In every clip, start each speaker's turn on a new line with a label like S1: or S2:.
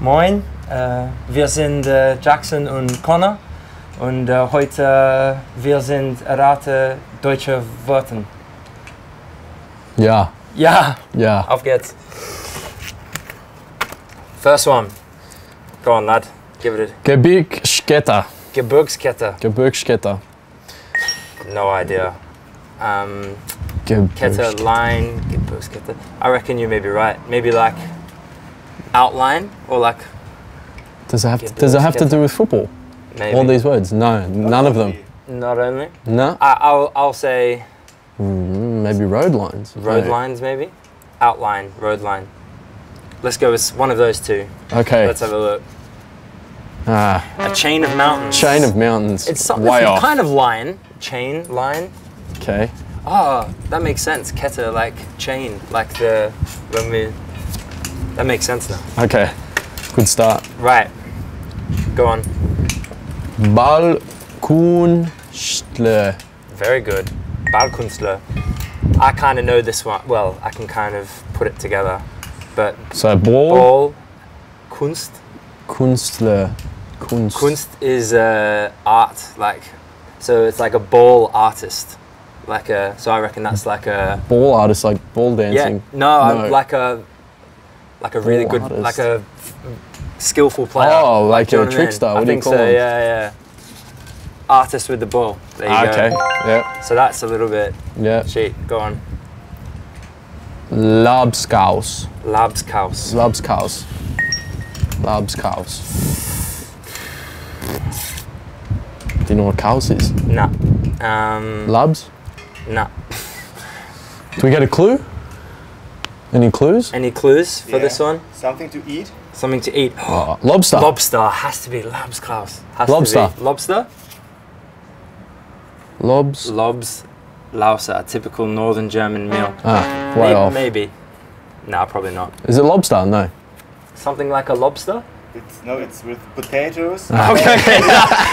S1: Moin, äh, wir sind äh, Jackson und Connor und äh, heute wir sind errate deutsche Wörter.
S2: Ja,
S1: Ja,
S2: ja.
S1: auf geht's. First one. Go on, lad. Give it a
S2: Gebirgsketter.
S1: Gebirgskette.
S2: Gebirgsketter.
S1: No idea. Um, Kette,
S2: Gebirgs-
S1: line, Gebirgskette. I reckon you may be right. Maybe like outline or like
S2: Does it have to, does it have to do with football?
S1: maybe.
S2: All these words? No, none of them.
S1: Not only.
S2: No.
S1: I, I'll, I'll say
S2: Mm, maybe road lines.
S1: road
S2: No.
S1: lines, maybe. Outline, road line. Let's go with one of those two.
S2: Okay.
S1: Let's have a look.
S2: Ah,
S1: A chain of mountains.
S2: chain of mountains.
S1: It's something
S2: way off.
S1: kind of line. Chain, line.
S2: Okay.
S1: Oh, that makes sense. Kette, like chain, like the when we. That makes sense now.
S2: Okay. Good start.
S1: Right. Go on.
S2: Balkunstle.
S1: Very good. Ballkünstler. I kind of know this one. Well, I can kind of put it together. But
S2: So ball.
S1: ball, Kunst.
S2: Kunstle. Kunst.
S1: Kunst is uh, art, like. So it's like a ball artist. Like a. So I reckon that's like a.
S2: Ball artist, like ball dancing.
S1: Yeah. No, I'm
S2: No.
S1: like a. Like a really good,
S2: artist.
S1: like a skillful player.
S2: Oh, like
S1: you
S2: a
S1: what I mean?
S2: trickster,
S1: I
S2: do you
S1: think
S2: call
S1: so.
S2: them?
S1: Yeah, yeah. Artist with the ball. There you
S2: Ah,
S1: go.
S2: okay. Yeah.
S1: So that's a little bit
S2: Yeah.
S1: cheat. Go on.
S2: Labskaus.
S1: Labskaus.
S2: Labskaus. Labskaus. Do you know what cows is?
S1: Nah. Um,
S2: Labs?
S1: nah.
S2: Do we get a clue? Any clues?
S1: Any clues for
S3: Yeah.
S1: this one?
S3: Something to eat?
S1: Something to eat.
S2: Oh, lobster.
S1: Lobster has to be Labskaus. Has
S2: Lobster.
S1: To be. Lobster.
S2: Lobs.
S1: Lobs. Lauser, a typical northern German meal.
S2: Ah, way
S1: maybe,
S2: off.
S1: maybe. Nah, probably not.
S2: Is it lobster? No.
S1: Something like a lobster?
S3: It's no, it's with potatoes.
S1: Okay.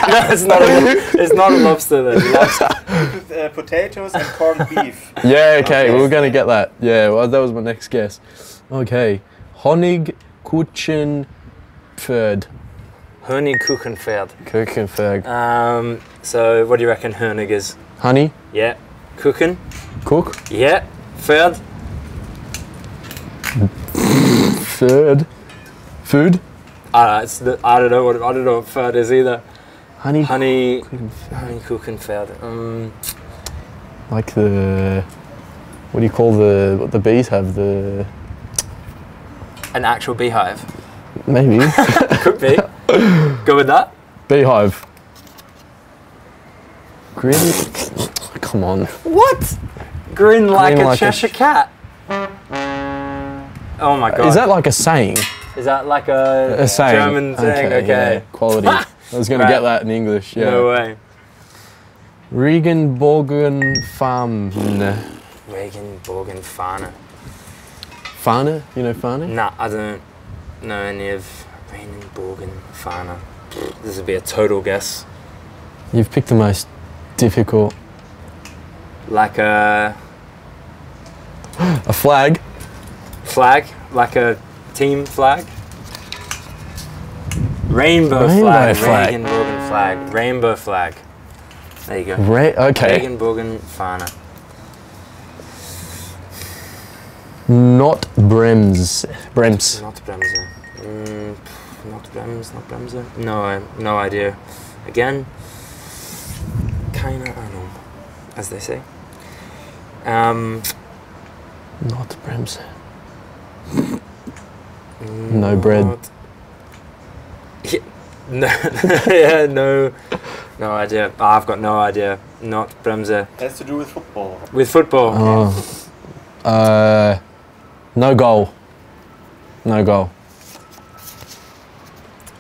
S1: no, it's not a, it's not a lobster then. Lobster.
S3: with uh, potatoes and corned beef.
S2: Yeah, okay, we're gonna get that. Yeah, well, that was my next guess. Okay. Honig Kuchen Pferd.
S1: Honigkuchenpferd.
S2: Kuchenpferd.
S1: Um, so what do you reckon Honig is?
S2: Honey?
S1: Yeah. Kuchen?
S2: Cook?
S1: Yeah. Pferd?
S2: Pferd? Food?
S1: Uh, it's the, I don't know what I don't know what pferd is either.
S2: Honey?
S1: Honey
S2: Kuchenpferd.
S1: Honigkuchenpferd. Um,
S2: Like the. What do you call the. What the bees have? The.
S1: an actual beehive.
S2: Maybe.
S1: Could be. Go with that.
S2: Beehive. Grin. Come on.
S1: What? Grin like
S2: Grin
S1: a
S2: like a
S1: Cheshire cat. Oh my god.
S2: Is that like a saying?
S1: Is that like a,
S2: A saying.
S1: German thing? Okay.
S2: yeah, Quality. I was going to get that in English. Yeah.
S1: No way.
S2: Regenbogen Farm.
S1: Regenbogen Fahne.
S2: Fahne? You know Fahne?
S1: Nah, I don't know any of Regenbogen Fahne. This would be a total guess.
S2: You've picked the most difficult.
S1: Like a
S2: A flag.
S1: flag, like a team flag. Rainbow,
S2: Rainbow
S1: flag,
S2: flag.
S1: Regenbogen flag, rainbow flag. There you go.
S2: Re- okay.
S1: Regenbogen Fahne.
S2: Not Brems. Brems.
S1: Not Bremse. Mm, not Brems, not Bremse. No, no idea. Again, keine Ahnung, as they say. Um,
S2: Not Brems. No bread.
S1: Yeah, no, yeah, no, no idea. Oh, I've got no idea. Not Bremse.
S3: Has to do with football.
S1: With football,
S2: Oh. Uh, no goal. No goal.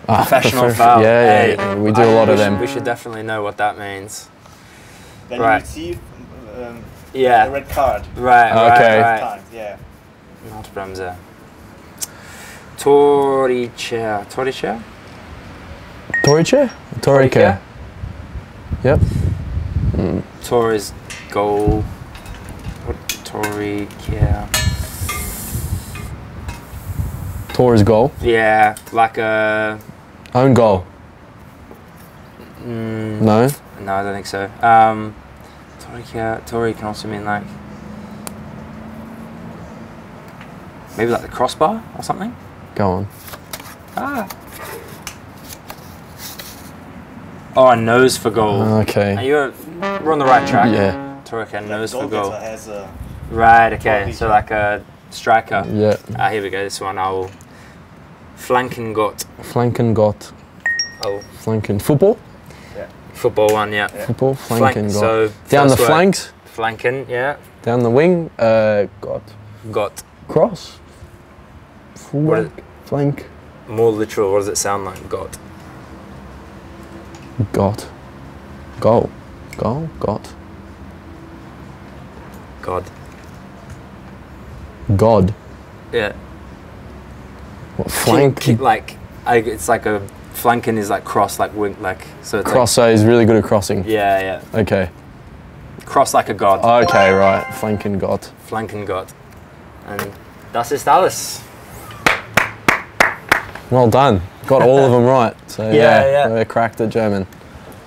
S2: Ah,
S1: professional
S2: prof-
S1: foul.
S2: Yeah, yeah,
S1: Hey,
S2: yeah. We do
S1: I-
S2: a lot
S1: we
S2: of
S1: should-
S2: them.
S1: We should definitely know what that means.
S3: Then
S1: Right.
S3: you receive um, a
S1: Yeah,
S3: red card.
S1: right,
S2: Okay.
S1: right, right.
S3: Times, yeah.
S1: Not Bremse. Torice. Torice?
S2: Torice? Torica. Yep.
S1: Tor is goal. What Torica?
S2: Tor is goal.
S1: Yeah, like a.
S2: Own goal.
S1: Mm,
S2: No.
S1: no, I don't think so. Um, Tori, ca- Tori can also mean like. Maybe like the crossbar or something?
S2: Go on.
S1: Ah. Oh, a nose for goal.
S2: Okay.
S1: You're, we're on the right track.
S2: Yeah.
S1: Torika, nose for
S3: goalkeeper
S1: goal.
S3: has a
S1: Right, okay. So like a striker.
S2: Yeah.
S1: Ah, here we go. This one I'll flanken got.
S2: Flanken got.
S1: Oh,
S2: Flanken. Football? Yeah.
S1: Football one, yeah.
S2: Football.
S1: Flank.
S2: Flanken got.
S1: So
S2: Down the
S1: word,
S2: flanks.
S1: Flanken, yeah.
S2: Down the wing. Uh, got.
S1: Got
S2: Cross. Fullback. Flank.
S1: more literal. What does it sound like? Got.
S2: Got. Goal. Goal. Got.
S1: God.
S2: God.
S1: Yeah.
S2: What flank?
S1: Keep, keep, like I, it's like a flanken is like cross like wing like so it's
S2: Cross. So he's really good at crossing.
S1: Yeah, yeah.
S2: Okay.
S1: Cross like a god.
S2: Okay. Right. Flanken got.
S1: Flanken god. And das ist alles.
S2: Well done. Got all of them right. So
S1: Yeah,
S2: yeah,
S1: yeah.
S2: we're cracked at German.